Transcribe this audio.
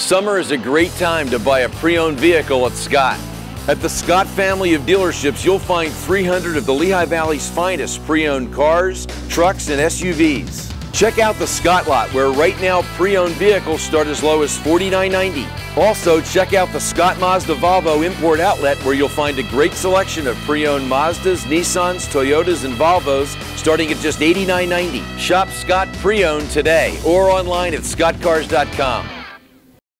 Summer is a great time to buy a pre-owned vehicle at Scott. At the Scott family of dealerships, you'll find 300 of the Lehigh Valley's finest pre-owned cars, trucks, and SUVs. Check out the Scott lot where right now pre-owned vehicles start as low as $49.90. Also, check out the Scott Mazda Volvo import outlet where you'll find a great selection of pre-owned Mazdas, Nissans, Toyotas, and Volvos starting at just $89.90. Shop Scott pre-owned today or online at scottcars.com.